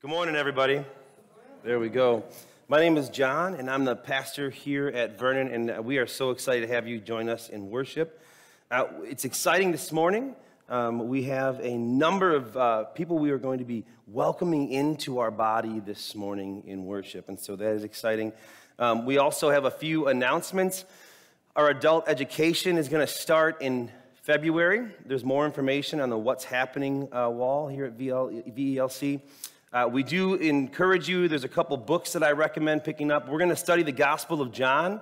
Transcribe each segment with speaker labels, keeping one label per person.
Speaker 1: Good morning, everybody. There we go. My name is John, and I'm the pastor here at Vernon, and we are so excited to have you join us in worship. Uh, it's exciting this morning. Um, we have a number of uh, people we are going to be welcoming into our body this morning in worship, and so that is exciting. Um, we also have a few announcements. Our adult education is going to start in February. There's more information on the What's Happening uh, wall here at VL, VELC. Uh, we do encourage you, there's a couple books that I recommend picking up. We're going to study the Gospel of John.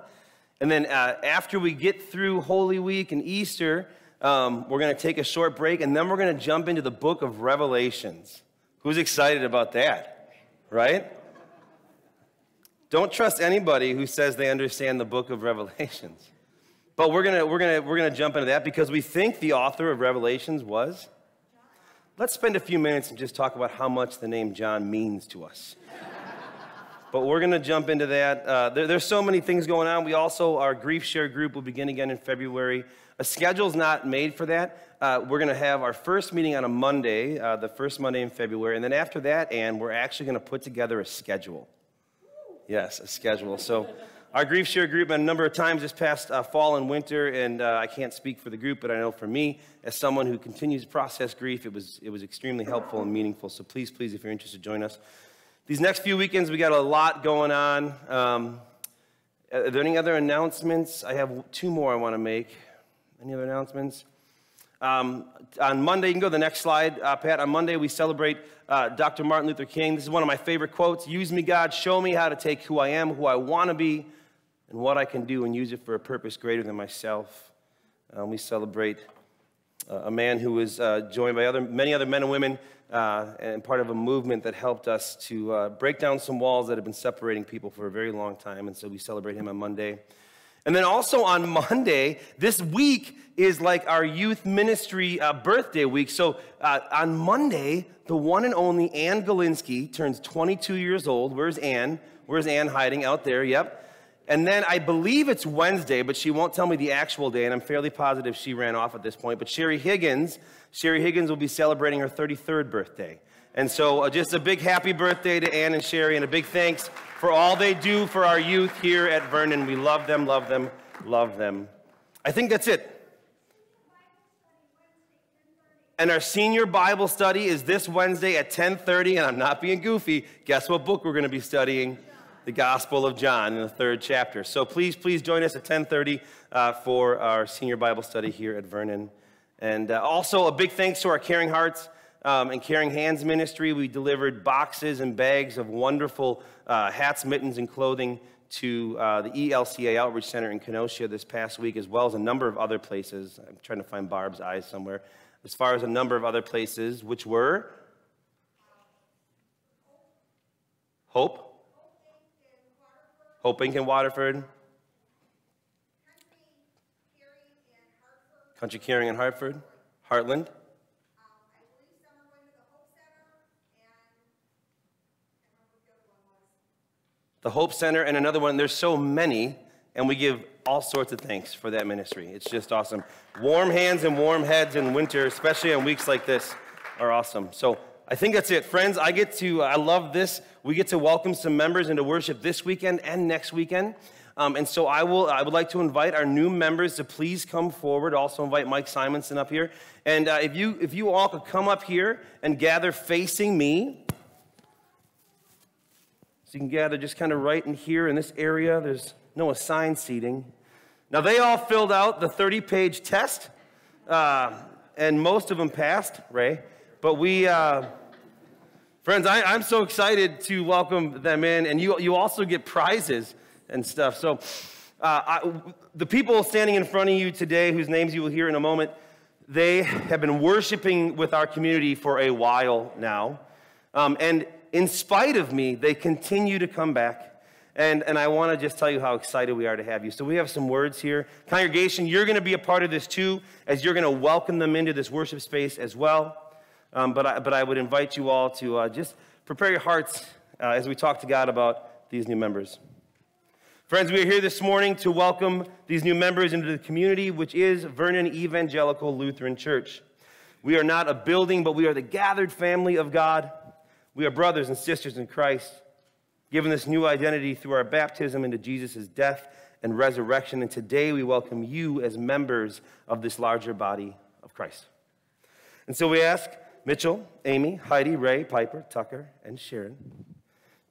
Speaker 1: And then uh, after we get through Holy Week and Easter, um, we're going to take a short break and then we're going to jump into the book of Revelations. Who's excited about that? Right? Don't trust anybody who says they understand the book of Revelations. But we're going to we're to we're going to jump into that because we think the author of Revelations was Let's spend a few minutes and just talk about how much the name John means to us. but we're going to jump into that. Uh, there, there's so many things going on. We also, our grief share group will begin again in February. A schedule's not made for that. Uh, we're going to have our first meeting on a Monday, uh, the first Monday in February. And then after that, and we're actually going to put together a schedule. Yes, a schedule. So our grief share group a number of times this past uh, fall and winter, and uh, I can't speak for the group, but I know for me, as someone who continues to process grief, it was, it was extremely helpful and meaningful. So please, please, if you're interested, join us. These next few weekends, we got a lot going on. Um, are there any other announcements? I have two more I want to make. Any other announcements? Um, on Monday, you can go to the next slide, uh, Pat. On Monday, we celebrate uh, Dr. Martin Luther King. This is one of my favorite quotes Use me, God, show me how to take who I am, who I want to be and what I can do and use it for a purpose greater than myself. Um, we celebrate uh, a man who was uh, joined by other, many other men and women uh, and part of a movement that helped us to uh, break down some walls that have been separating people for a very long time. And so we celebrate him on Monday. And then also on Monday, this week is like our youth ministry uh, birthday week. So uh, on Monday, the one and only Ann Galinsky turns 22 years old. Where's Ann? Where's Ann hiding? Out there, yep. And then I believe it's Wednesday, but she won't tell me the actual day, and I'm fairly positive she ran off at this point. But Sherry Higgins, Sherry Higgins will be celebrating her 33rd birthday. And so uh, just a big happy birthday to Ann and Sherry, and a big thanks for all they do for our youth here at Vernon. We love them, love them, love them. I think that's it. And our senior Bible study is this Wednesday at 10:30, and I'm not being goofy. Guess what book we're going to be studying? The Gospel of John in the third chapter. So please, please join us at 10:30 uh, for our senior Bible study here at Vernon. And uh, also a big thanks to our Caring Hearts um, and Caring Hands ministry. We delivered boxes and bags of wonderful uh, hats, mittens, and clothing to uh, the ELCA Outreach Center in Kenosha this past week, as well as a number of other places. I'm trying to find Barb's eyes somewhere. As far as a number of other places, which were Hope, Hope Inc. in Waterford. Country Caring in Hartford. Heartland. the Hope Center and another one. There's so many, and we give all sorts of thanks for that ministry. It's just awesome. Warm hands and warm heads in winter, especially on weeks like this, are awesome. So I think that's it. Friends, I get to, I love this. We get to welcome some members into worship this weekend and next weekend. Um, and so I will, I would like to invite our new members to please come forward. Also invite Mike Simonson up here. And uh, if you, if you all could come up here and gather facing me. So you can gather just kind of right in here in this area. There's no assigned seating. Now they all filled out the 30 page test. Uh, and most of them passed, Ray. But we, uh, friends, I, am so excited to welcome them in, and you, you also get prizes and stuff. So, uh, I, the people standing in front of you today, whose names you will hear in a moment, they have been worshiping with our community for a while now. Um, and in spite of me, they continue to come back. And, and I want to just tell you how excited we are to have you. So, we have some words here. Congregation, you're going to be a part of this too, as you're going to welcome them into this worship space as well. Um, but, I, but I would invite you all to uh, just prepare your hearts uh, as we talk to God about these new members. Friends, we are here this morning to welcome these new members into the community, which is Vernon Evangelical Lutheran Church. We are not a building, but we are the gathered family of God. We are brothers and sisters in Christ, given this new identity through our baptism into Jesus' death and resurrection. And today we welcome you as members of this larger body of Christ. And so we ask Mitchell, Amy, Heidi, Ray, Piper, Tucker, and Sharon.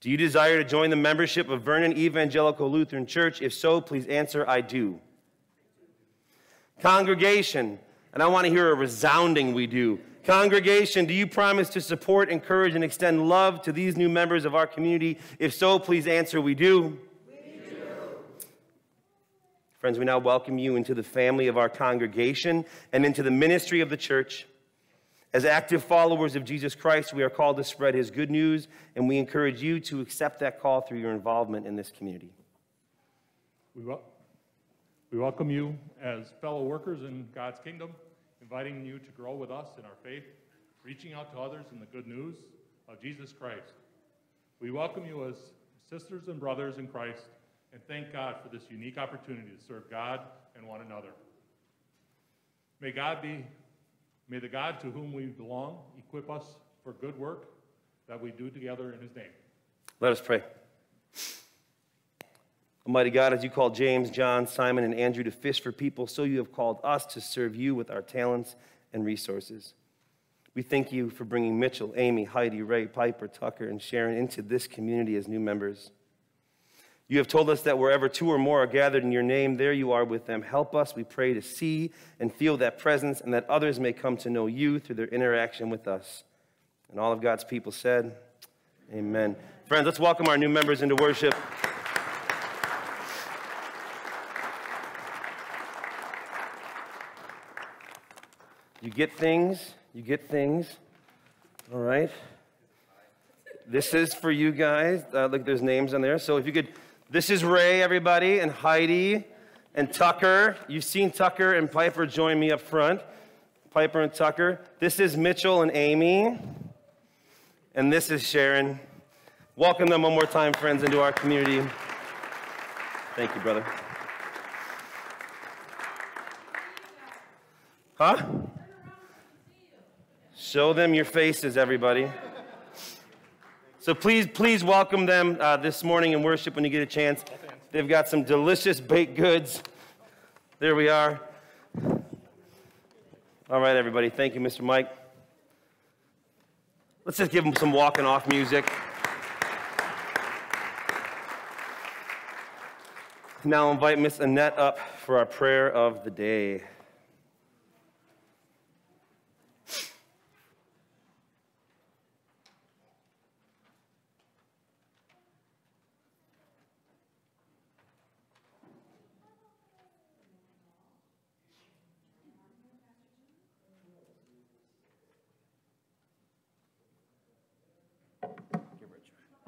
Speaker 1: Do you desire to join the membership of Vernon Evangelical Lutheran Church? If so, please answer, I do. Congregation, and I want to hear a resounding we do. Congregation, do you promise to support, encourage, and extend love to these new members of our community? If so, please answer, we do. We do. Friends, we now welcome you into the family of our congregation and into the ministry of the church. As active followers of Jesus Christ, we are called to spread his good news, and we encourage you to accept that call through your involvement in this community.
Speaker 2: We, wel- we welcome you as fellow workers in God's kingdom, inviting you to grow with us in our faith, reaching out to others in the good news of Jesus Christ. We welcome you as sisters and brothers in Christ and thank God for this unique opportunity to serve God and one another. May God be May the God to whom we belong equip us for good work that we do together in his name.
Speaker 1: Let us pray. Almighty God, as you called James, John, Simon, and Andrew to fish for people, so you have called us to serve you with our talents and resources. We thank you for bringing Mitchell, Amy, Heidi, Ray, Piper, Tucker, and Sharon into this community as new members. You have told us that wherever two or more are gathered in your name, there you are with them. Help us, we pray, to see and feel that presence and that others may come to know you through their interaction with us. And all of God's people said, Amen. Friends, let's welcome our new members into worship. You get things, you get things. All right. This is for you guys. Uh, look, there's names on there. So if you could this is Ray, everybody, and Heidi and Tucker. You've seen Tucker and Piper join me up front. Piper and Tucker. This is Mitchell and Amy. And this is Sharon. Welcome them one more time, friends, into our community. Thank you, brother. Huh? Show them your faces, everybody. So please, please welcome them uh, this morning in worship when you get a chance. They've got some delicious baked goods. There we are. All right, everybody. Thank you, Mr. Mike. Let's just give them some walking off music. Now invite Miss Annette up for our prayer of the day.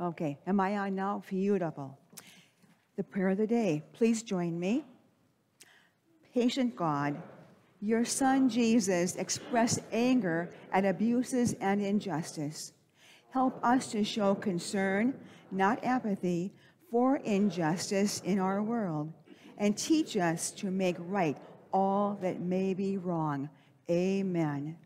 Speaker 3: Okay, am I on now? Beautiful. The prayer of the day. Please join me. Patient God, your son Jesus expressed anger at abuses and injustice. Help us to show concern, not apathy, for injustice in our world, and teach us to make right all that may be wrong. Amen.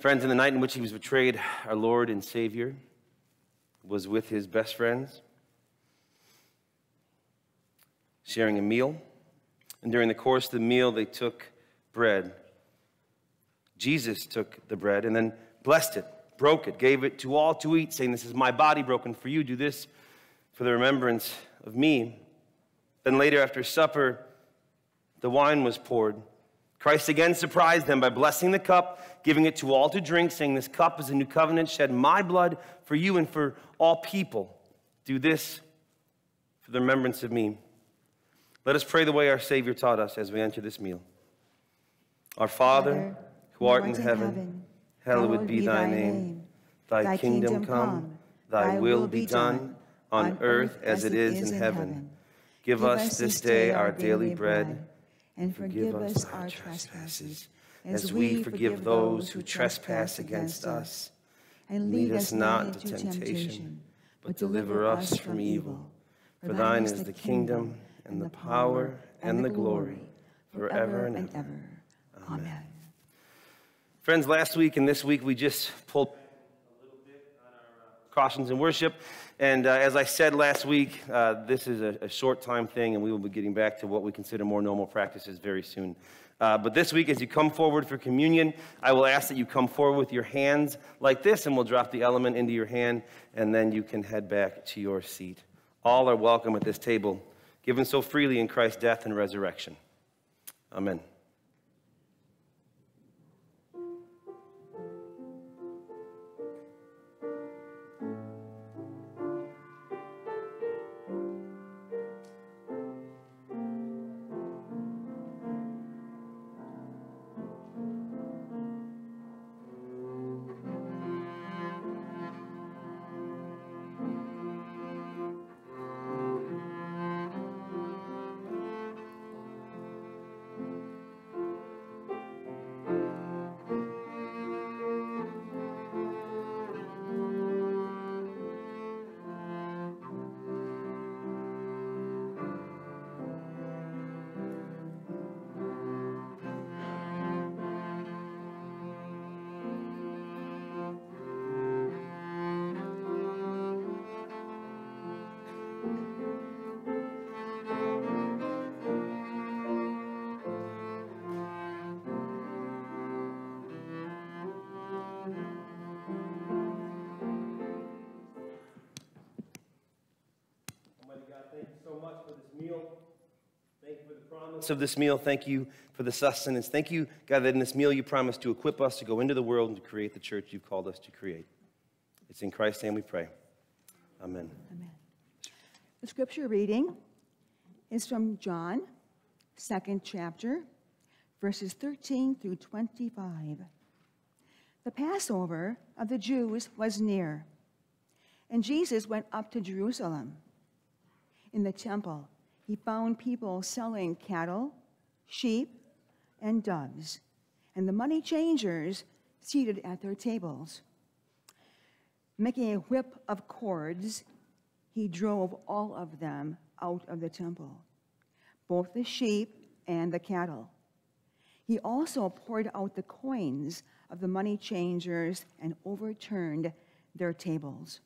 Speaker 1: Friends, in the night in which he was betrayed, our Lord and Savior was with his best friends, sharing a meal. And during the course of the meal, they took bread. Jesus took the bread and then blessed it, broke it, gave it to all to eat, saying, This is my body broken for you. Do this for the remembrance of me. Then later, after supper, the wine was poured. Christ again surprised them by blessing the cup, giving it to all to drink, saying, This cup is a new covenant shed my blood for you and for all people. Do this for the remembrance of me. Let us pray the way our Savior taught us as we enter this meal. Our Father, who art in heaven, hallowed be thy name. Thy kingdom come, thy will be done, on earth as it is in heaven. Give us this day our daily bread, and forgive us our trespasses, as we forgive those who trespass against us. And lead us not into temptation, but deliver us from evil. For thine is the kingdom, and the power, and the glory, forever and ever.
Speaker 3: Amen.
Speaker 1: Friends, last week and this week we just pulled a little bit on our uh, cautions in worship. And uh, as I said last week, uh, this is a, a, short time thing, and we will be getting back to what we consider more normal practices very soon. Uh, but this week, as you come forward for communion, I will ask that you come forward with your hands like this, and we'll drop the element into your hand, and then you can head back to your seat. All are welcome at this table, given so freely in Christ's death and resurrection. Amen. Of this meal. Thank you for the sustenance. Thank you, God, that in this meal you promised to equip us to go into the world and to create the church you've called us to create. It's in Christ's name we pray. Amen.
Speaker 3: Amen. The scripture reading is from John, second chapter, verses 13 through 25. The Passover of the Jews was near, and Jesus went up to Jerusalem. In the temple, he found people selling cattle, sheep, and doves, and the money changers seated at their tables. Making a whip of cords, he drove all of them out of the temple, both the sheep and the cattle. He also poured out the coins of the money changers and overturned their tables.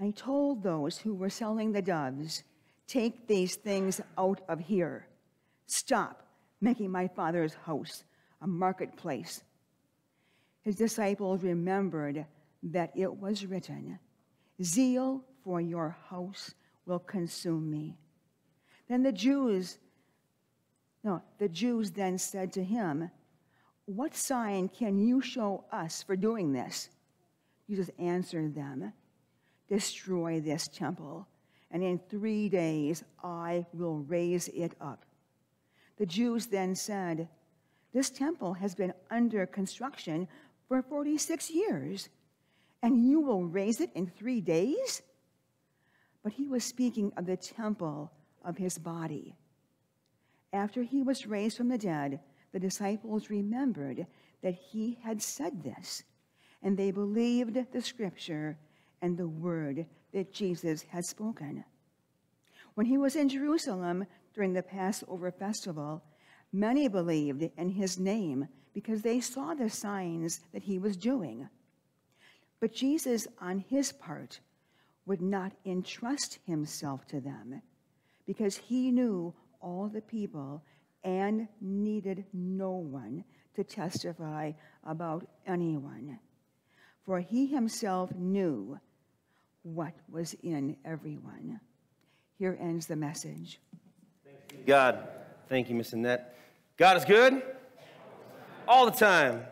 Speaker 3: And he told those who were selling the doves, Take these things out of here. Stop making my father's house a marketplace. His disciples remembered that it was written, Zeal for your house will consume me. Then the Jews, no, the Jews then said to him, What sign can you show us for doing this? Jesus answered them, Destroy this temple and in three days I will raise it up. The Jews then said, This temple has been under construction for 46 years, and you will raise it in three days? But he was speaking of the temple of his body. After he was raised from the dead, the disciples remembered that he had said this, and they believed the scripture and the word that Jesus had spoken. When he was in Jerusalem during the Passover festival, many believed in his name because they saw the signs that he was doing. But Jesus, on his part, would not entrust himself to them because he knew all the people and needed no one to testify about anyone. For he himself knew what was in everyone. Here ends the message.
Speaker 1: God, thank you, Miss Annette. God is good all the time.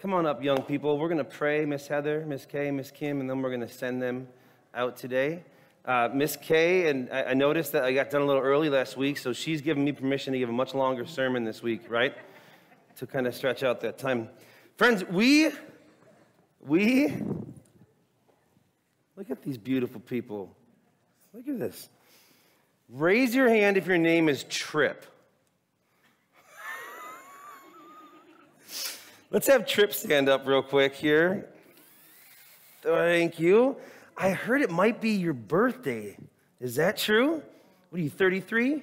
Speaker 1: Come on up, young people. We're going to pray, Miss Heather, Miss Kay, Miss Kim, and then we're going to send them out today. Uh, Miss Kay, and I, I noticed that I got done a little early last week, so she's given me permission to give a much longer sermon this week, right? To kind of stretch out that time. Friends, we, we, look at these beautiful people. Look at this. Raise your hand if your name is Trip. Let's have Trip stand up real quick here. Thank you. I heard it might be your birthday. Is that true? What are you, 33?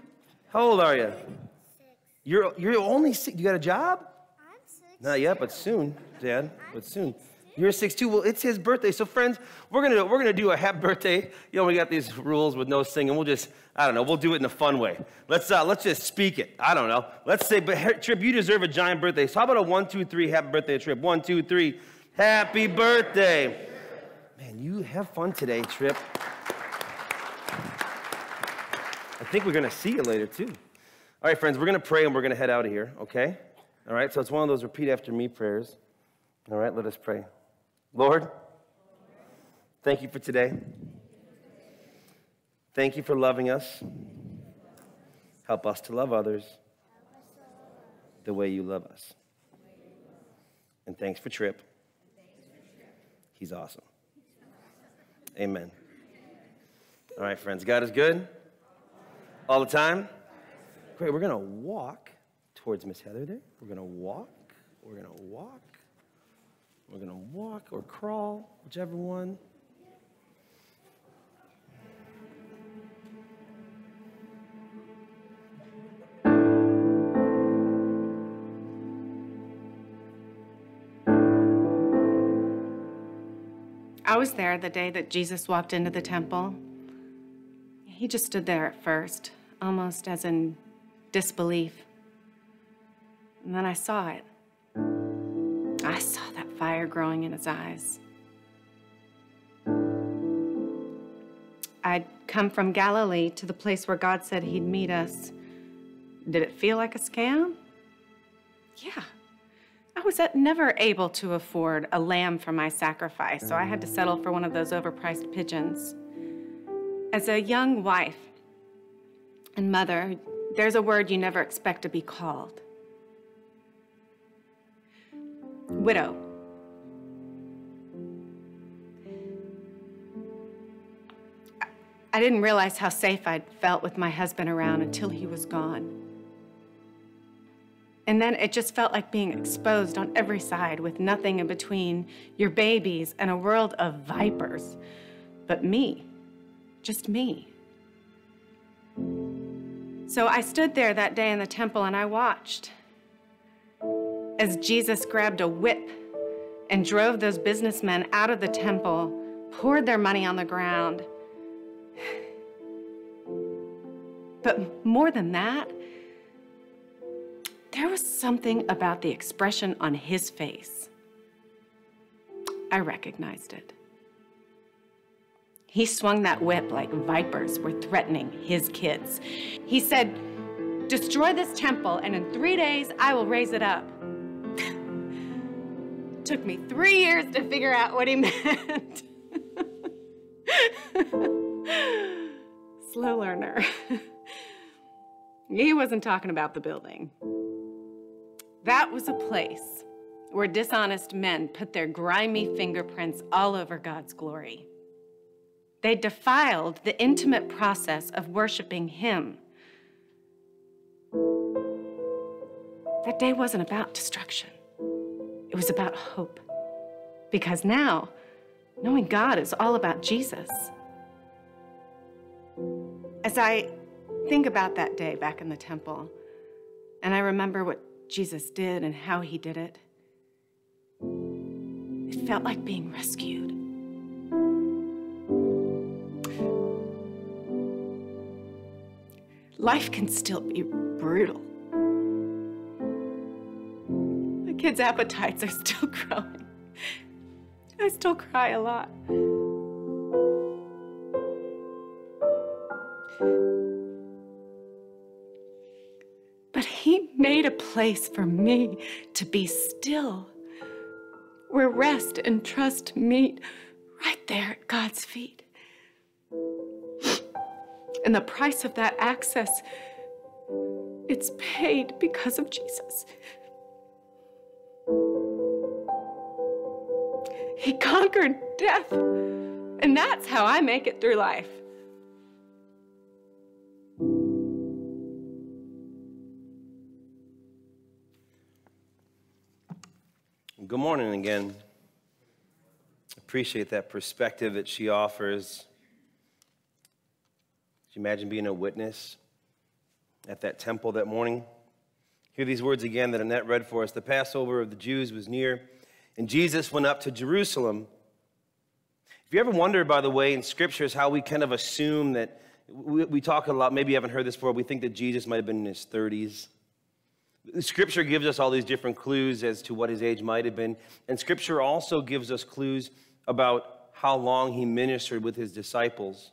Speaker 1: How old are you? You're, you're only six. You got a job?
Speaker 4: I'm six.
Speaker 1: Not yet, but soon, Dad. But soon. You're six two. Well, it's his birthday. So, friends, we're gonna we're gonna do a happy birthday. You know, we got these rules with no singing. We'll just I don't know. We'll do it in a fun way. Let's uh, let's just speak it. I don't know. Let's say, but Trip, you deserve a giant birthday. So how about a one two three happy birthday, Trip? One two three, happy birthday. Man, you have fun today, Trip. I think we're gonna see you later too. All right, friends, we're gonna pray and we're gonna head out of here. Okay. All right. So it's one of those repeat after me prayers. All right. Let us pray. Lord, thank you for today. Thank you for loving us. Help us to love others the way you love us. And thanks for Trip. He's awesome. Amen. All right, friends. God is good all the time. Great. We're going to walk towards Miss Heather there. We're going to walk. We're going to walk. We're going to walk or crawl, whichever one.
Speaker 5: I was there the day that Jesus walked into the temple. He just stood there at first, almost as in disbelief. And then I saw it. I saw fire growing in his eyes. I'd come from Galilee to the place where God said he'd meet us. Did it feel like a scam? Yeah. I was never able to afford a lamb for my sacrifice, so I had to settle for one of those overpriced pigeons. As a young wife and mother, there's a word you never expect to be called widow. I- didn't realize how safe I'd felt with my husband around until he was gone. And then it just felt like being exposed on every side with nothing in between your babies and a world of vipers. But me, just me. So I stood there that day in the temple and I watched as Jesus grabbed a whip and drove those businessmen out of the temple, poured their money on the ground. But more than that, there was something about the expression on his face. I recognized it. He swung that whip like vipers were threatening his kids. He said, Destroy this temple, and in three days I will raise it up. Took me three years to figure out what he meant. Slow learner. He wasn't talking about the building. That was a place where dishonest men put their grimy fingerprints all over God's glory. They defiled the intimate process of worshiping Him. That day wasn't about destruction, it was about hope. Because now, knowing God is all about Jesus. As I think about that day back in the temple, and I remember what Jesus did and how he did it, it felt like being rescued. Life can still be brutal. My kids' appetites are still growing. I still cry a lot. Place for me to be still, where rest and trust meet right there at God's feet. And the price of that access, it's paid because of Jesus. He conquered death, and that's how I make it through life.
Speaker 1: Good morning again. Appreciate that perspective that she offers. Could you imagine being a witness at that temple that morning? Hear these words again that Annette read for us. The Passover of the Jews was near, and Jesus went up to Jerusalem. If you ever wonder, by the way, in scriptures, how we kind of assume that we, we talk a lot, maybe you haven't heard this before, we think that Jesus might have been in his 30s. Scripture gives us all these different clues as to what his age might have been. And Scripture also gives us clues about how long he ministered with his disciples.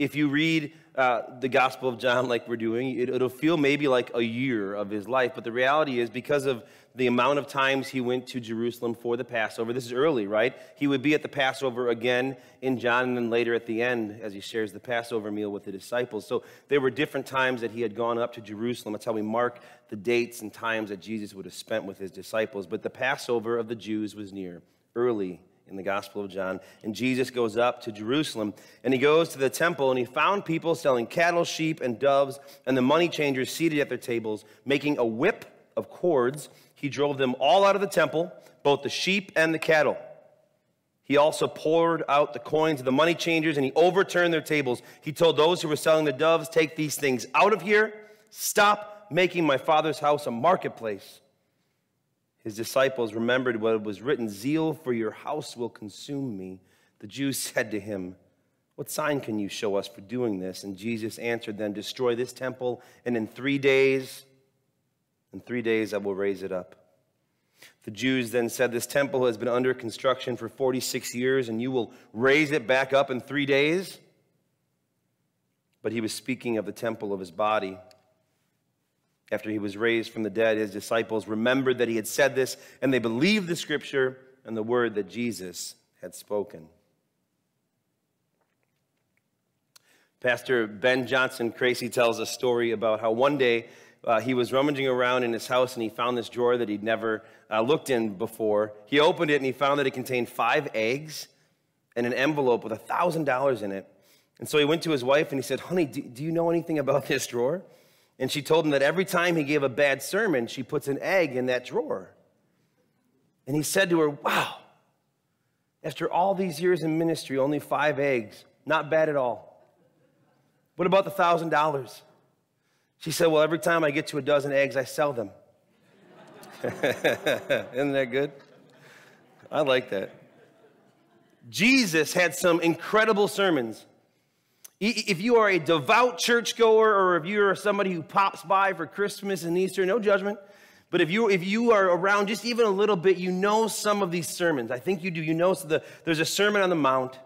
Speaker 1: If you read uh, the Gospel of John like we're doing, it, it'll feel maybe like a year of his life. But the reality is, because of the amount of times he went to Jerusalem for the Passover, this is early, right? He would be at the Passover again in John, and then later at the end as he shares the Passover meal with the disciples. So there were different times that he had gone up to Jerusalem. That's how we mark the dates and times that Jesus would have spent with his disciples. But the Passover of the Jews was near, early in the Gospel of John. And Jesus goes up to Jerusalem and he goes to the temple and he found people selling cattle, sheep, and doves, and the money changers seated at their tables, making a whip of cords. He drove them all out of the temple, both the sheep and the cattle. He also poured out the coins of the money changers and he overturned their tables. He told those who were selling the doves, Take these things out of here. Stop making my father's house a marketplace. His disciples remembered what was written Zeal for your house will consume me. The Jews said to him, What sign can you show us for doing this? And Jesus answered them, Destroy this temple, and in three days, in three days I will raise it up. The Jews then said, This temple has been under construction for 46 years, and you will raise it back up in three days? But he was speaking of the temple of his body. After he was raised from the dead, his disciples remembered that he had said this, and they believed the scripture and the word that Jesus had spoken. Pastor Ben Johnson Tracy tells a story about how one day uh, he was rummaging around in his house and he found this drawer that he'd never uh, looked in before. He opened it and he found that it contained five eggs and an envelope with $1,000 in it. And so he went to his wife and he said, Honey, do, do you know anything about this drawer? And she told him that every time he gave a bad sermon, she puts an egg in that drawer. And he said to her, Wow, after all these years in ministry, only five eggs. Not bad at all. What about the thousand dollars? She said, Well, every time I get to a dozen eggs, I sell them. Isn't that good? I like that. Jesus had some incredible sermons. If you are a devout churchgoer or if you're somebody who pops by for Christmas and Easter, no judgment. But if you, if you are around just even a little bit, you know some of these sermons. I think you do. You know so the, there's a Sermon on the Mount.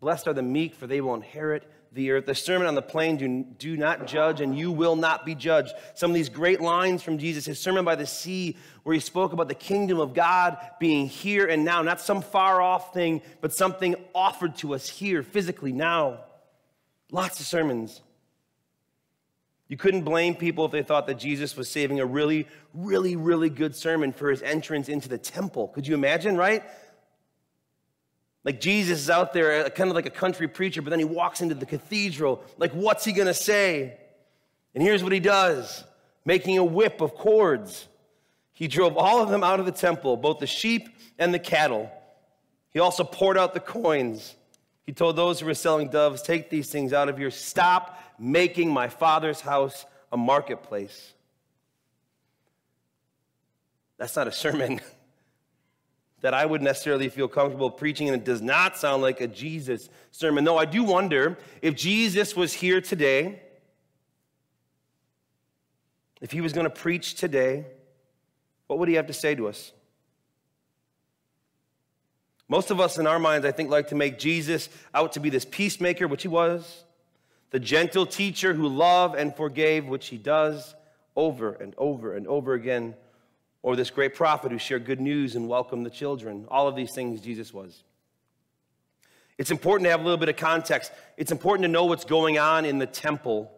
Speaker 1: Blessed are the meek, for they will inherit the earth. The Sermon on the Plain, do, do not judge, and you will not be judged. Some of these great lines from Jesus. His Sermon by the Sea, where he spoke about the kingdom of God being here and now, not some far off thing, but something offered to us here, physically, now. Lots of sermons. You couldn't blame people if they thought that Jesus was saving a really, really, really good sermon for his entrance into the temple. Could you imagine, right? Like Jesus is out there, uh, kind of like a country preacher, but then he walks into the cathedral. Like, what's he going to say? And here's what he does making a whip of cords. He drove all of them out of the temple, both the sheep and the cattle. He also poured out the coins. He told those who were selling doves, Take these things out of here. Stop making my father's house a marketplace. That's not a sermon that I would necessarily feel comfortable preaching, and it does not sound like a Jesus sermon. Though I do wonder if Jesus was here today, if he was going to preach today, what would he have to say to us? Most of us in our minds, I think, like to make Jesus out to be this peacemaker, which he was, the gentle teacher who loved and forgave, which he does over and over and over again, or this great prophet who shared good news and welcomed the children. All of these things Jesus was. It's important to have a little bit of context. It's important to know what's going on in the temple.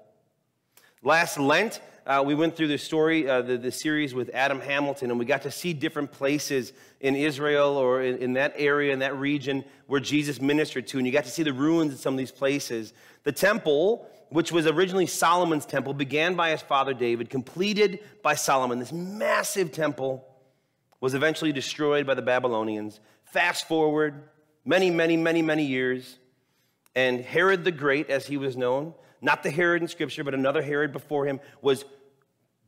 Speaker 1: Last Lent, uh, we went through the story, uh, the, the series with Adam Hamilton, and we got to see different places in Israel or in, in that area, in that region where Jesus ministered to, and you got to see the ruins of some of these places. The temple, which was originally Solomon's temple, began by his father David, completed by Solomon. This massive temple was eventually destroyed by the Babylonians. Fast forward many, many, many, many years, and Herod the Great, as he was known, not the Herod in Scripture, but another Herod before him, was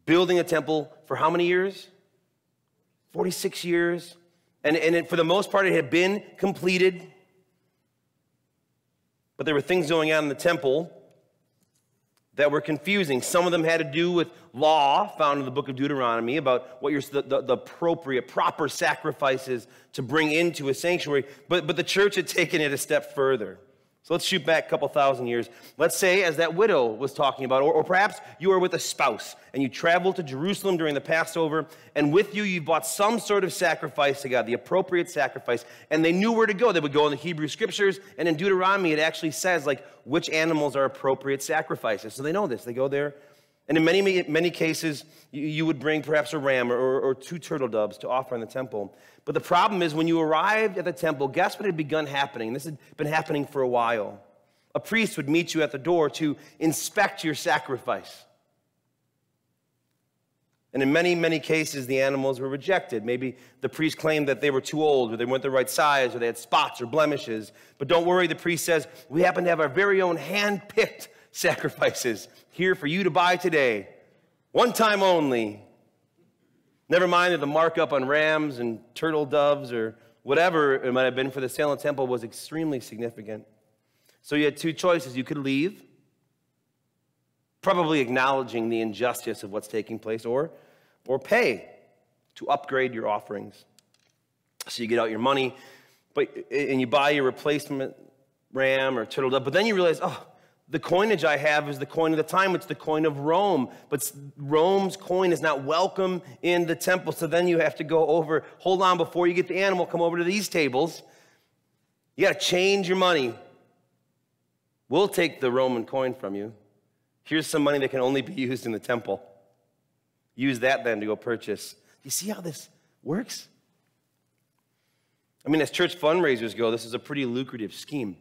Speaker 1: building a temple for how many years? 46 years. And, and it, for the most part, it had been completed. But there were things going on in the temple that were confusing. Some of them had to do with law found in the book of Deuteronomy about what the, the, the, appropriate, proper sacrifices to bring into a sanctuary. But, but the church had taken it a step further. So let's shoot back a couple thousand years. Let's say, as that widow was talking about, or, or, perhaps you are with a spouse and you travel to Jerusalem during the Passover, and with you, you bought some sort of sacrifice to God, the appropriate sacrifice, and they knew where to go. They would go in the Hebrew scriptures, and in Deuteronomy, it actually says, like, which animals are appropriate sacrifices. So they know this. They go there. And in many, many cases, you, would bring perhaps a ram or, or, or two turtle doves to offer in the temple. But the problem is when you arrived at the temple, guess what had begun happening? This had been happening for a while. A priest would meet you at the door to inspect your sacrifice. And in many, many cases, the animals were rejected. Maybe the priest claimed that they were too old, or they weren't the right size, or they had spots or blemishes. But don't worry, the priest says, we happen to have our very own hand picked sacrifices here for you to buy today. One time only. Never mind that the markup on rams and turtle doves or whatever it might have been for the Salem temple was extremely significant. So you had two choices. You could leave, probably acknowledging the injustice of what's taking place, or, or pay to upgrade your offerings. So you get out your money, but, and you buy your replacement ram or turtle dove, but then you realize, oh, the coinage I have is the coin of the time. It's the coin of Rome. But Rome's coin is not welcome in the temple. So then you have to go over, hold on, before you get the animal, come over to these tables. You got to change your money. We'll take the Roman coin from you. Here's some money that can only be used in the temple. Use that then to go purchase. You see how this works? I mean, as church fundraisers go, this is a pretty lucrative scheme.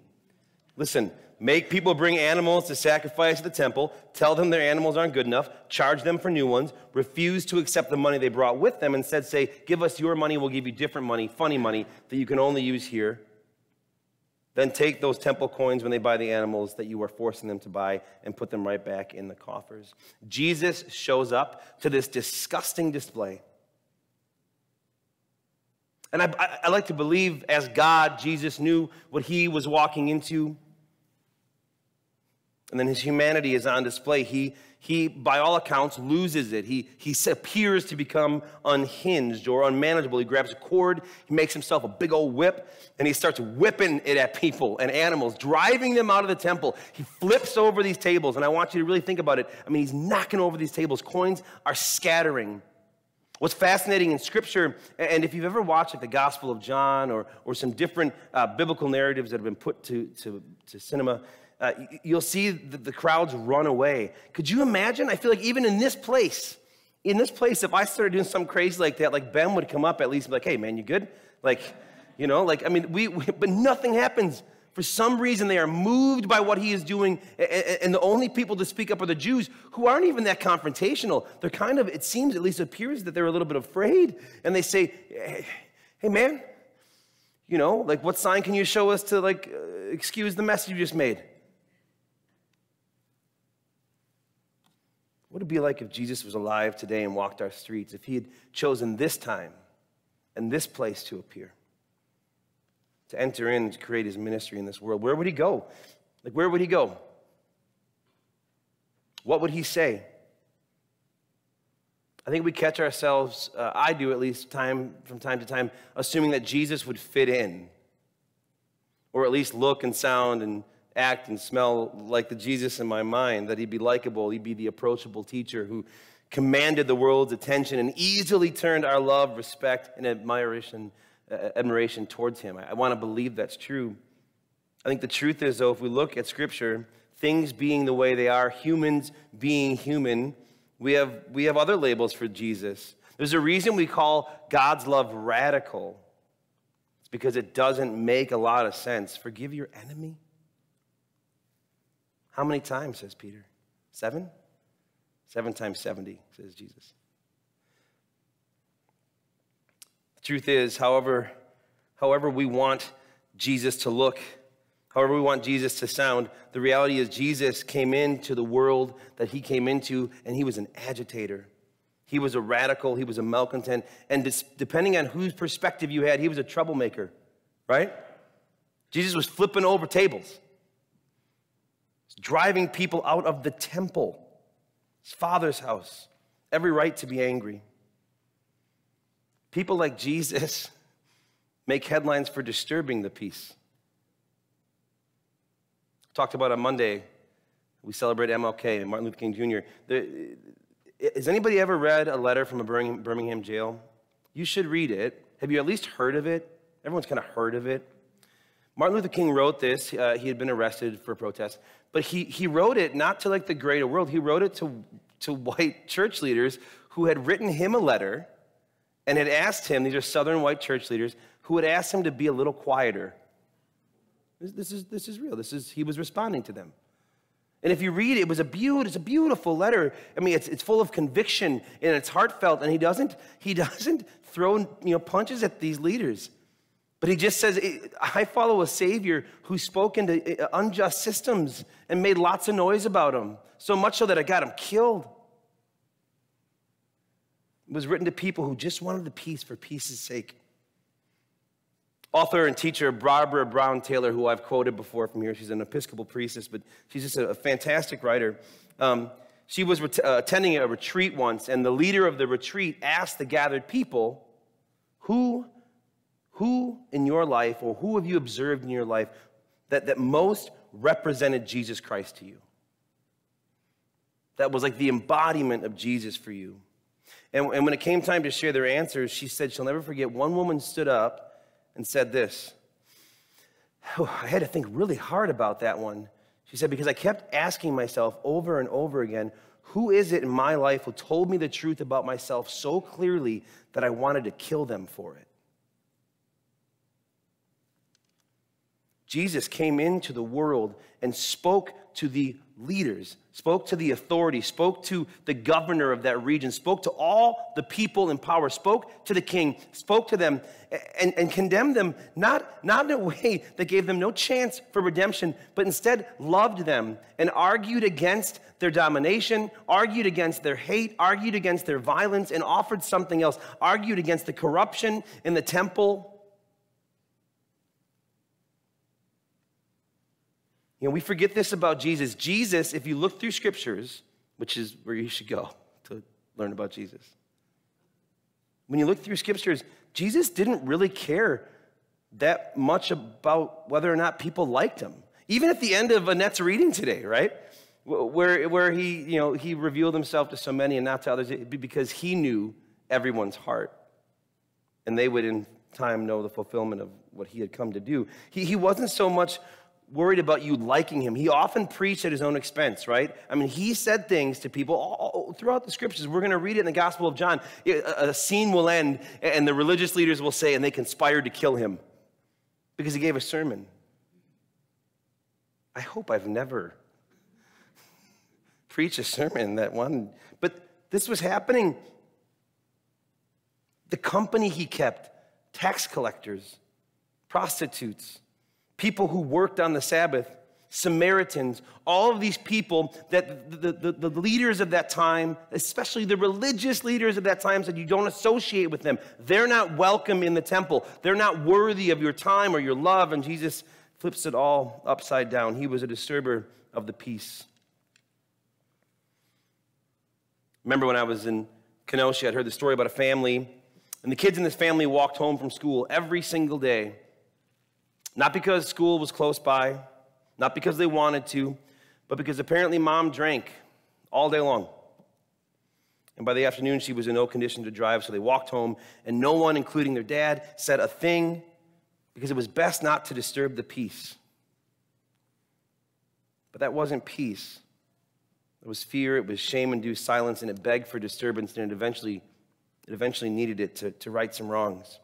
Speaker 1: Listen, Make people bring animals to sacrifice at the temple, tell them their animals aren't good enough, charge them for new ones, refuse to accept the money they brought with them, instead say, Give us your money, we'll give you different money, funny money that you can only use here. Then take those temple coins when they buy the animals that you are forcing them to buy and put them right back in the coffers. Jesus shows up to this disgusting display. And I, I, I like to believe, as God, Jesus knew what he was walking into. And then his humanity is on display. He, he by all accounts, loses it. He, he appears to become unhinged or unmanageable. He grabs a cord, he makes himself a big old whip, and he starts whipping it at people and animals, driving them out of the temple. He flips over these tables, and I want you to really think about it. I mean, he's knocking over these tables, coins are scattering. What's fascinating in Scripture, and if you've ever watched like, the Gospel of John or, or some different uh, biblical narratives that have been put to, to, to cinema, uh, you'll see the, the crowds run away. Could you imagine? I feel like even in this place, in this place, if I started doing something crazy like that, like Ben would come up at least and be like, hey, man, you good? Like, you know, like, I mean, we, we but nothing happens. For some reason, they are moved by what he is doing, and the only people to speak up are the Jews who aren't even that confrontational. They're kind of, it seems, at least appears that they're a little bit afraid, and they say, hey, man, you know, like, what sign can you show us to, like, uh, excuse the mess you just made? What would it be like if Jesus was alive today and walked our streets, if he had chosen this time and this place to appear, to enter in to create his ministry in this world? Where would he go? Like, where would he go? What would he say? I think we catch ourselves, uh, I do at least, time from time to time, assuming that Jesus would fit in, or at least look and sound and act and smell like the Jesus in my mind, that he'd be likable, he'd be the approachable teacher who commanded the world's attention and easily turned our love, respect, and admiration, uh, admiration towards him. I, I want to believe that's true. I think the truth is, though, if we look at Scripture, things being the way they are, humans being human, we have, we have other labels for Jesus. There's a reason we call God's love radical. It's because it doesn't make a lot of sense. Forgive your enemy? How many times, says Peter? Seven? Seven times 70, says Jesus. The truth is, however, however we want Jesus to look, however we want Jesus to sound, the reality is Jesus came into the world that he came into, and he was an agitator. He was a radical, he was a malcontent, and depending on whose perspective you had, he was a troublemaker, right? Jesus was flipping over tables driving people out of the temple, his father's house. Every right to be angry. People like Jesus make headlines for disturbing the peace. Talked about on Monday, we celebrate MLK and Martin Luther King Jr. Has anybody ever read a letter from a Birmingham jail? You should read it. Have you at least heard of it? Everyone's kind of heard of it. Martin Luther King wrote this. Uh, he had been arrested for protest. But he, he wrote it not to like the greater world. He wrote it to, to white church leaders who had written him a letter and had asked him, these are southern white church leaders, who had asked him to be a little quieter. This, this is, this is real. This is, he was responding to them. And if you read it, it was a beautiful, it's a beautiful letter. I mean, it's, it's full of conviction and it's heartfelt, and he doesn't, he doesn't throw you know, punches at these leaders. But he just says, I follow a Savior who spoke into uh, unjust systems and made lots of noise about them, so much so that I got him killed. It was written to people who just wanted the peace for peace's sake. Author and teacher Barbara Brown Taylor, who I've quoted before from here, she's an Episcopal priestess, but she's just a, fantastic writer. Um, she was ret- uh, attending a retreat once, and the leader of the retreat asked the gathered people, Who who in your life, or who have you observed in your life that, that most represented Jesus Christ to you? That was like the embodiment of Jesus for you. And, and when it came time to share their answers, she said she'll never forget one woman stood up and said this. Oh, I had to think really hard about that one. She said, because I kept asking myself over and over again, who is it in my life who told me the truth about myself so clearly that I wanted to kill them for it? Jesus came into the world and spoke to the leaders, spoke to the authority, spoke to the governor of that region, spoke to all the people in power, spoke to the king, spoke to them, and, and condemned them, not, not in a way that gave them no chance for redemption, but instead loved them and argued against their domination, argued against their hate, argued against their violence, and offered something else, argued against the corruption in the temple You know, we forget this about Jesus. Jesus, if you look through scriptures, which is where you should go to learn about Jesus, when you look through scriptures, Jesus didn't really care that much about whether or not people liked him. Even at the end of Annette's reading today, right? Where, where he, you know, he revealed himself to so many and not to others because he knew everyone's heart. And they would in time know the fulfillment of what he had come to do. He, he wasn't so much worried about you liking him. He often preached at his own expense, right? I mean, he said things to people all, throughout the scriptures. We're going to read it in the Gospel of John. A, a scene will end, and the religious leaders will say, and they conspired to kill him because he gave a sermon. I hope I've never preached a sermon that one, but this was happening. The company he kept, tax collectors, prostitutes, people who worked on the Sabbath, Samaritans, all of these people that the, the, the, leaders of that time, especially the religious leaders of that time, said you don't associate with them. They're not welcome in the temple. They're not worthy of your time or your love. And Jesus flips it all upside down. He was a disturber of the peace. Remember when I was in Kenosha, I'd heard the story about a family, and the kids in this family walked home from school every single day. Not because school was close by, not because they wanted to, but because apparently mom drank all day long. And by the afternoon, she was in no condition to drive, so they walked home, and no one, including their dad, said a thing because it was best not to disturb the peace. But that wasn't peace. It was fear, it was shame induced silence, and it begged for disturbance, and it eventually, it eventually needed it to, to right some wrongs.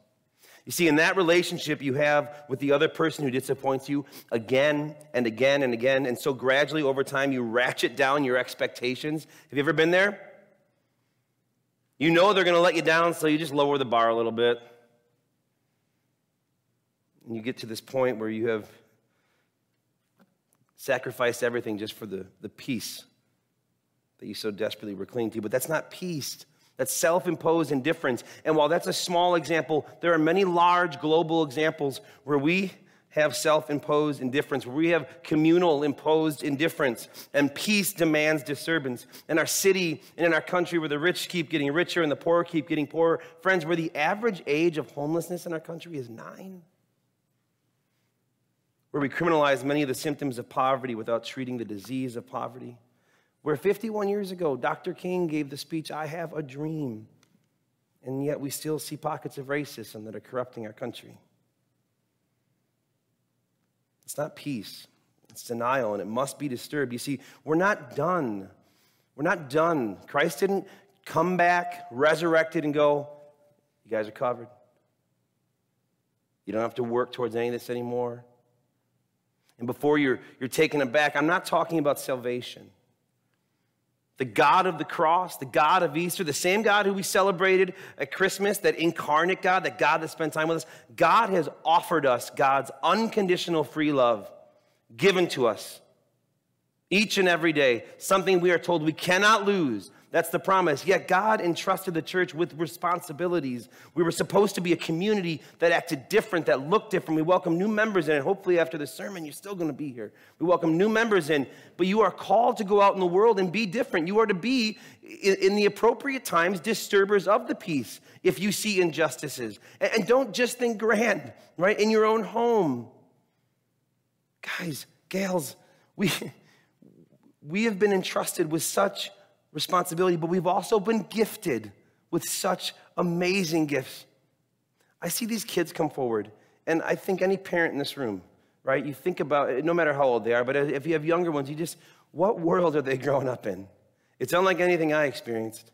Speaker 1: You see, in that relationship you have with the other person who disappoints you again and again and again, and so gradually over time you ratchet down your expectations. Have you ever been there? You know they're going to let you down, so you just lower the bar a little bit. And you get to this point where you have sacrificed everything just for the, the peace that you so desperately were clinging to. But that's not peace. That's self imposed indifference. And while that's a small example, there are many large global examples where we have self imposed indifference, where we have communal imposed indifference, and peace demands disturbance. In our city and in our country, where the rich keep getting richer and the poor keep getting poorer, friends, where the average age of homelessness in our country is nine, where we criminalize many of the symptoms of poverty without treating the disease of poverty where 51 years ago, Dr. King gave the speech, I Have a Dream, and yet we still see pockets of racism that are corrupting our country. It's not peace, it's denial, and it must be disturbed. You see, we're not done. We're not done. Christ didn't come back, resurrected, and go, You guys are covered. You don't have to work towards any of this anymore. And before you're, you're taken aback, I'm not talking about salvation the God of the cross, the God of Easter, the same God who we celebrated at Christmas, that incarnate God, that God that spent time with us, God has offered us God's unconditional free love given to us each and every day, something we are told we cannot lose, that's the promise. Yet God entrusted the church with responsibilities. We were supposed to be a community that acted different, that looked different. We welcome new members in, and hopefully after the sermon, you're still going to be here. We welcome new members in, but you are called to go out in the world and be different. You are to be, in the appropriate times, disturbers of the peace if you see injustices. And don't just think grand, right? In your own home. Guys, gals, we, we have been entrusted with such responsibility, but we've also been gifted with such amazing gifts. I see these kids come forward, and I think any parent in this room, right? You think about it, no matter how old they are, but if you have younger ones, you just, what world are they growing up in? It's unlike anything I experienced.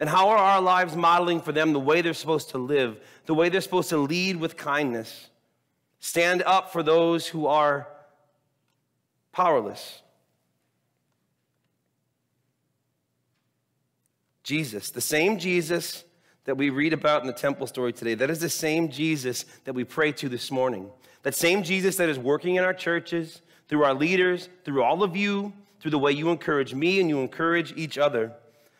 Speaker 1: And how are our lives modeling for them the way they're supposed to live, the way they're supposed to lead with kindness, stand up for those who are powerless. Jesus, the same Jesus that we read about in the temple story today, that is the same Jesus that we pray to this morning. That same Jesus that is working in our churches, through our leaders, through all of you, through the way you encourage me and you encourage each other.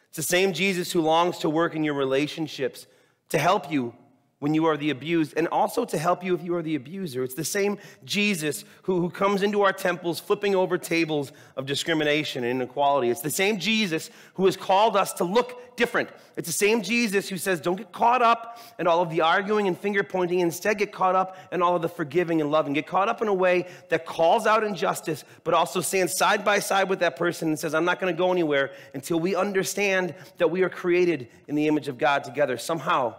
Speaker 1: It's the same Jesus who longs to work in your relationships, to help you when you are the abused, and also to help you if you are the abuser. It's the same Jesus who, who comes into our temples flipping over tables of discrimination and inequality. It's the same Jesus who has called us to look different. It's the same Jesus who says, don't get caught up in all of the arguing and finger pointing. Instead, get caught up in all of the forgiving and loving. Get caught up in a way that calls out injustice, but also stands side by side with that person and says, I'm not going to go anywhere until we understand that we are created in the image of God together. Somehow,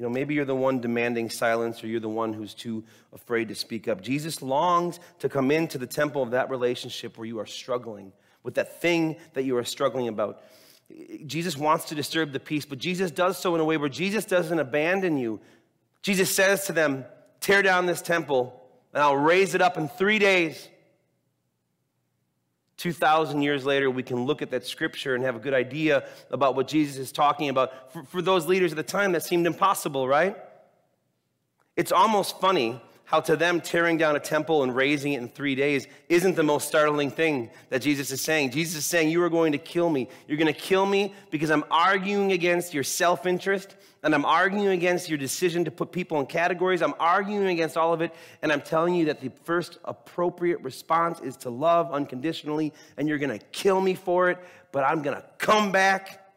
Speaker 1: You know, maybe you're the one demanding silence or you're the one who's too afraid to speak up. Jesus longs to come into the temple of that relationship where you are struggling with that thing that you are struggling about. Jesus wants to disturb the peace, but Jesus does so in a way where Jesus doesn't abandon you. Jesus says to them, Tear down this temple, and I'll raise it up in three days. 2,000 years later, we can look at that scripture and have a good idea about what Jesus is talking about. For, for those leaders at the time, that seemed impossible, right? It's almost funny how to them tearing down a temple and raising it in three days isn't the most startling thing that Jesus is saying. Jesus is saying, You are going to kill me. You're going to kill me because I'm arguing against your self interest and I'm arguing against your decision to put people in categories. I'm arguing against all of it. And I'm telling you that the first appropriate response is to love unconditionally. And you're going to kill me for it, but I'm going to come back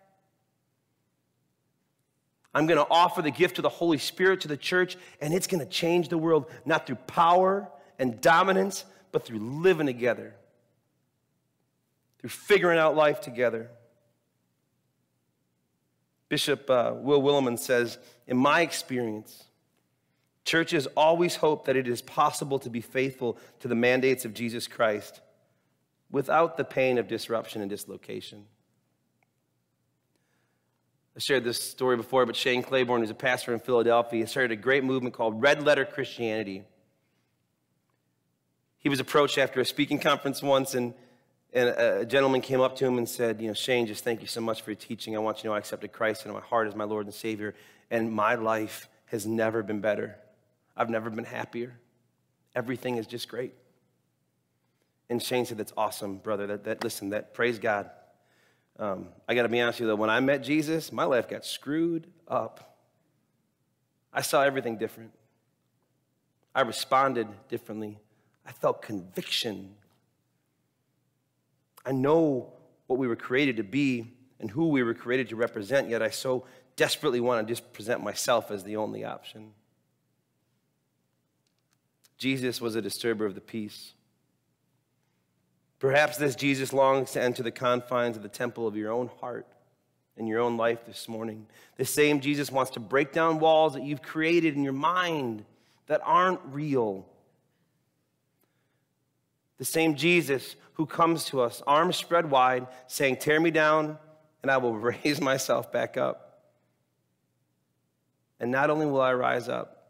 Speaker 1: I'm going to offer the gift of the Holy Spirit to the church, and it's going to change the world, not through power and dominance, but through living together, through figuring out life together. Bishop uh, Will Willimon says, In my experience, churches always hope that it is possible to be faithful to the mandates of Jesus Christ without the pain of disruption and dislocation. I shared this story before, but Shane Claiborne, who's a pastor in Philadelphia, started a great movement called Red Letter Christianity. He was approached after a speaking conference once, and, and a gentleman came up to him and said, You know, Shane, just thank you so much for your teaching. I want you to know I accepted Christ into my heart as my Lord and Savior, and my life has never been better. I've never been happier. Everything is just great. And Shane said, That's awesome, brother. That, that listen, that praise God. Um, I got to be honest with you, though, when I met Jesus, my life got screwed up. I saw everything different. I responded differently. I felt conviction. I know what we were created to be and who we were created to represent, yet I so desperately want to just present myself as the only option. Jesus was a disturber of the peace. Perhaps this Jesus longs to enter the confines of the temple of your own heart and your own life this morning. The same Jesus wants to break down walls that you've created in your mind that aren't real. The same Jesus who comes to us, arms spread wide, saying, Tear me down, and I will raise myself back up. And not only will I rise up,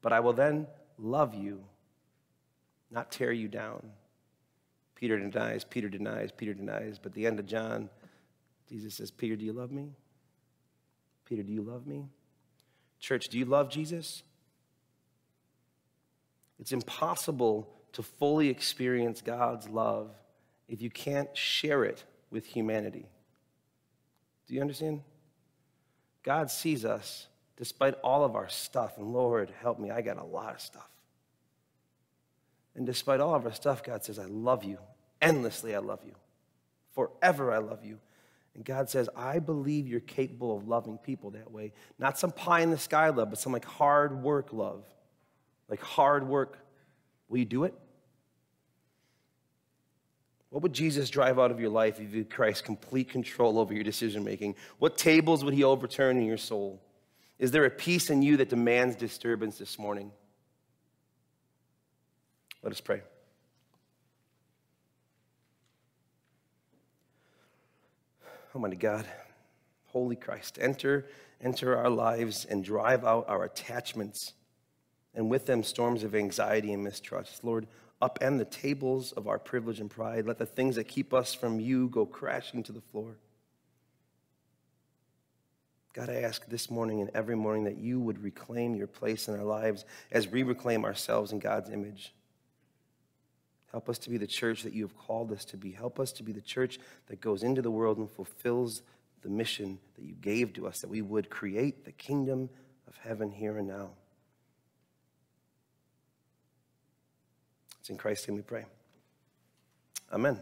Speaker 1: but I will then love you, not tear you down. Peter denies, Peter denies, Peter denies. But the end of John, Jesus says, Peter, do you love me? Peter, do you love me? Church, do you love Jesus? It's impossible to fully experience God's love if you can't share it with humanity. Do you understand? God sees us despite all of our stuff. And Lord, help me, I got a lot of stuff. And despite all of our stuff, God says, I love you. Endlessly, I love you. Forever, I love you. And God says, I believe you're capable of loving people that way. Not some pie in the sky love, but some like hard work love. Like hard work. Will you do it? What would Jesus drive out of your life if you had Christ complete control over your decision making? What tables would he overturn in your soul? Is there a peace in you that demands disturbance this morning? Let us pray. Almighty God, Holy Christ, enter, enter our lives and drive out our attachments, and with them storms of anxiety and mistrust. Lord, upend the tables of our privilege and pride. Let the things that keep us from you go crashing to the floor. God, I ask this morning and every morning that you would reclaim your place in our lives as we reclaim ourselves in God's image. Help us to be the church that you have called us to be. Help us to be the church that goes into the world and fulfills the mission that you gave to us, that we would create the kingdom of heaven here and now. It's in Christ's name we pray. Amen.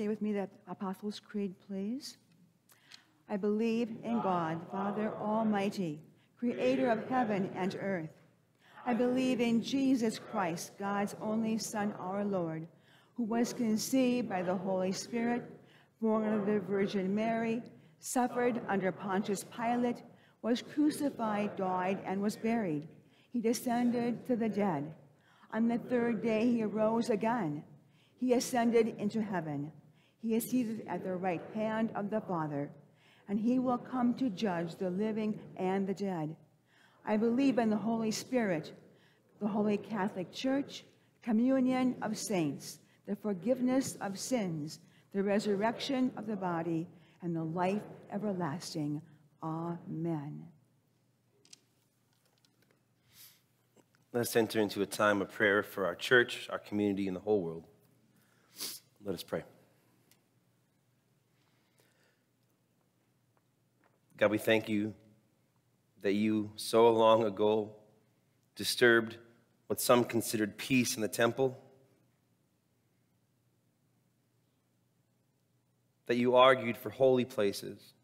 Speaker 3: Say with me that Apostles' Creed, please. I believe in God, Father Almighty, creator of heaven and earth. I believe in Jesus Christ, God's only Son, our Lord, who was conceived by the Holy Spirit, born of the Virgin Mary, suffered under Pontius Pilate, was crucified, died, and was buried. He descended to the dead. On the third day he arose again. He ascended into heaven. He is seated at the right hand of the Father, and he will come to judge the living and the dead. I believe in the Holy Spirit, the Holy Catholic Church, communion of saints, the forgiveness of sins, the resurrection of the body, and the life everlasting. Amen.
Speaker 1: Let's enter into a time of prayer for our church, our community, and the whole world. Let us pray. God, we thank you that you so long ago disturbed what some considered peace in the temple, that you argued for holy places,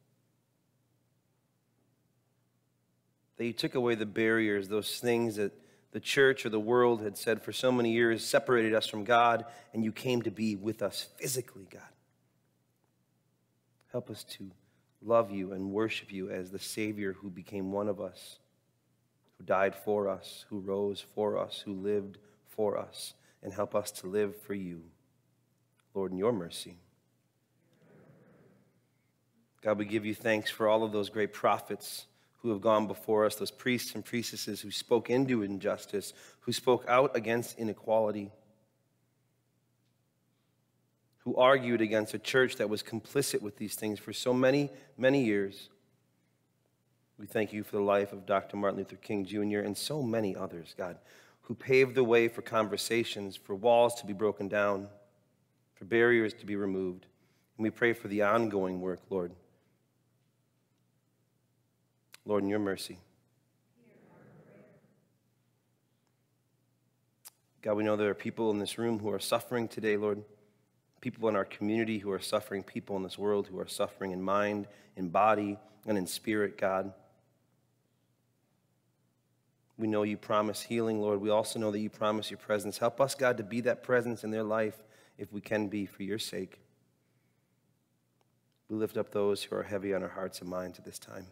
Speaker 1: that you took away the barriers, those things that the church or the world had said for so many years separated us from God, and you came to be with us physically, God. Help us to love you and worship you as the Savior who became one of us, who died for us, who rose for us, who lived for us, and help us to live for you, Lord, in your mercy. God, we give you thanks for all of those great prophets who have gone before us, those priests and priestesses who spoke into injustice, who spoke out against inequality, who argued against a church that was complicit with these things for so many, many years. We thank you for the life of Dr. Martin Luther King Jr. and so many others, God, who paved the way for conversations, for walls to be broken down, for barriers to be removed. And we pray for the ongoing work, Lord. Lord, in your mercy. God, we know there are people in this room who are suffering today, Lord people in our community who are suffering, people in this world who are suffering in mind, in body, and in spirit, God. We know you promise healing, Lord. We also know that you promise your presence. Help us, God, to be that presence in their life if we can be for your sake. We lift up those who are heavy on our hearts and minds at this time.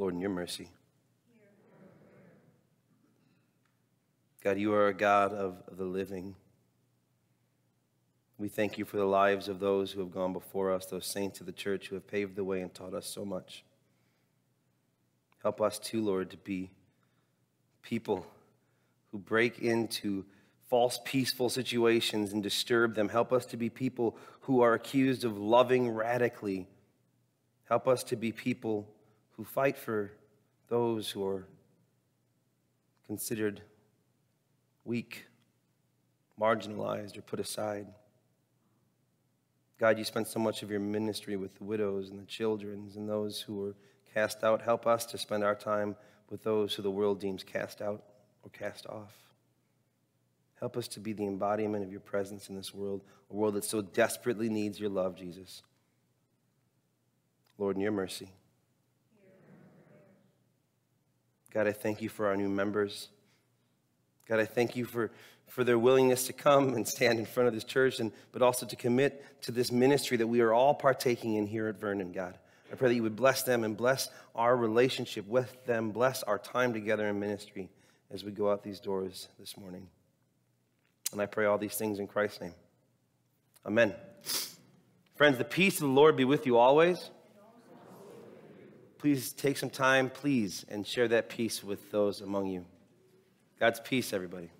Speaker 1: Lord, in your mercy. God, you are a God of the living. We thank you for the lives of those who have gone before us, those saints of the church who have paved the way and taught us so much. Help us too, Lord, to be people who break into false, peaceful situations and disturb them. Help us to be people who are accused of loving radically. Help us to be people who fight for those who are considered weak, marginalized, or put aside. God, you spent so much of your ministry with the widows and the children and those who were cast out. Help us to spend our time with those who the world deems cast out or cast off. Help us to be the embodiment of your presence in this world, a world that so desperately needs your love, Jesus. Lord, in your mercy. God, I thank you for our new members. God, I thank you for, for their willingness to come and stand in front of this church, and, but also to commit to this ministry that we are all partaking in here at Vernon, God. I pray that you would bless them and bless our relationship with them, bless our time together in ministry as we go out these doors this morning. And I pray all these things in Christ's name. Amen. Friends, the peace of the Lord be with you always please take some time, please, and share that peace with those among you. God's peace, everybody.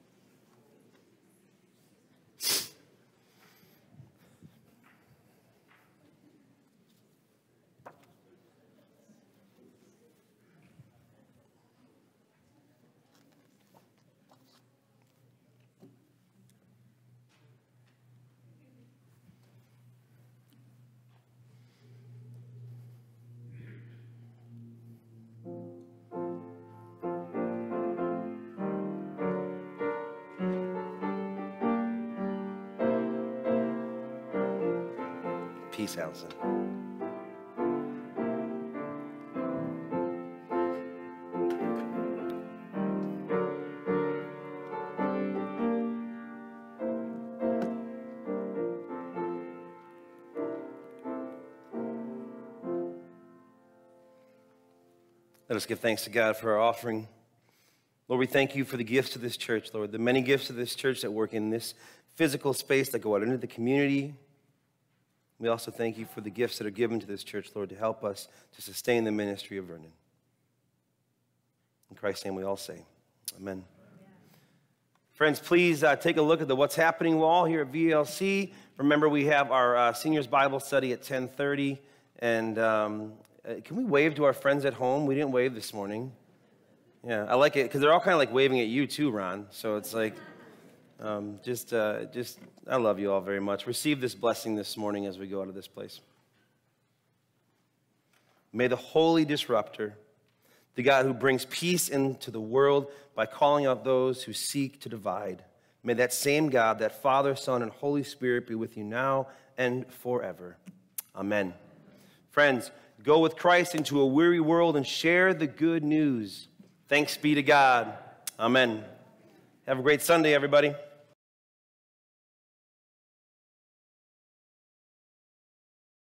Speaker 1: Peace, Allison. Let us give thanks to God for our offering. Lord, we thank you for the gifts of this church, Lord, the many gifts of this church that work in this physical space that go out into the community. We also thank you for the gifts that are given to this church, Lord, to help us to sustain the ministry of Vernon. In Christ's name we all say, Amen. Friends, please uh, take a look at the What's Happening wall here at VLC. Remember, we have our uh, seniors Bible study at 1030. And um, uh, can we wave to our friends at home? We didn't wave this morning. Yeah, I like it because they're all kind of like waving at you too, Ron. So it's like, um, just, uh, just, I love you all very much. Receive this blessing this morning as we go out of this place. May the holy disruptor, the God who brings peace into the world by calling out those who seek to divide, may that same God, that Father, Son, and Holy Spirit be with you now and forever. Amen. Friends, go with Christ into a weary world and share the good news. Thanks be to God. Amen. Have a great Sunday, everybody.